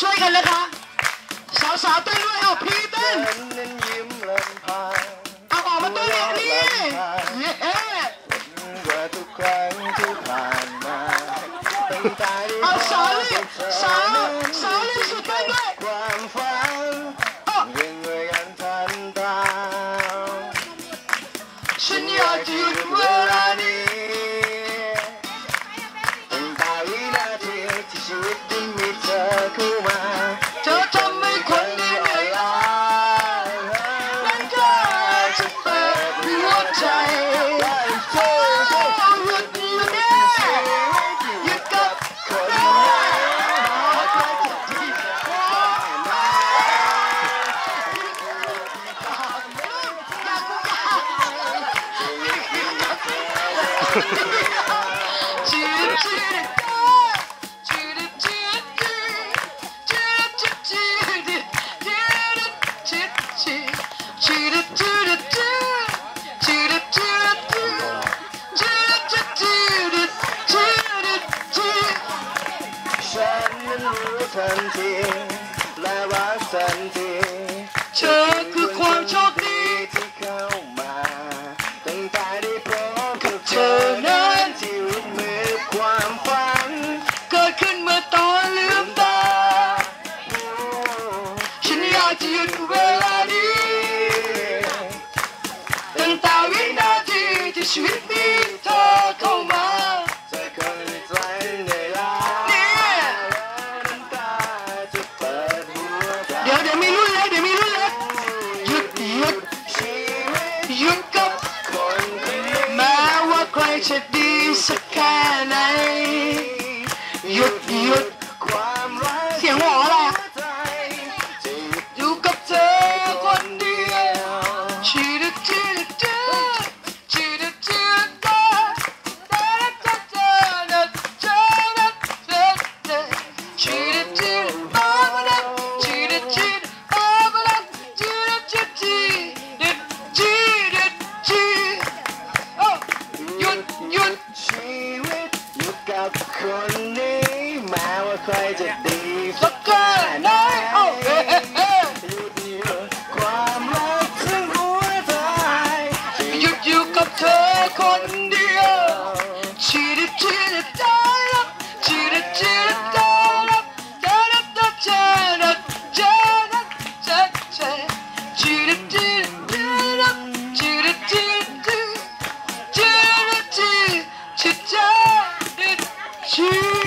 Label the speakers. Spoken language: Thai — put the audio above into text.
Speaker 1: ช่วยกันเลยคะ สาวๆเต้นด้วยเอาพี่เต้นเอาออกมาตัวเนี้ย
Speaker 2: นี่เฮ้
Speaker 1: เอาสาว
Speaker 2: ลิ
Speaker 1: สาวสาวลิสุดเต้นด้วย
Speaker 2: ความฝัน
Speaker 1: เล
Speaker 2: งเงยกันทันตา
Speaker 1: ฉันอยากจะหยุดเวลานี้
Speaker 2: ฉันนั้นรู้ทันทีและรักทันที
Speaker 1: เมื่
Speaker 2: อ
Speaker 1: นั้
Speaker 2: ที่รุกมือความฝัน
Speaker 1: เกิดขึ้นเมื่อตอนลืมตา ฉันอยากจุดเวลานี้ตั้งแต่วินาทีที่ชี
Speaker 2: จะดี
Speaker 1: สักแค่ไหนหยุด ก
Speaker 2: คนนี้
Speaker 1: แม้ว่าใครจะดีสักแค่ไหนโอ้เฮ้เฮ้
Speaker 2: ความรัก
Speaker 1: ซึ่งหัว
Speaker 2: ใจหยุด
Speaker 1: อยู่กับเธอคนเดียวชีวิชีร์ะได้รับชีวิชีร์ะได้รับได้รับด้เจอได้เจอได้เจอเจอชีวิตที่ได้รับ
Speaker 2: ชีวิตที่ที่ที่ที่จะ
Speaker 1: Cheers!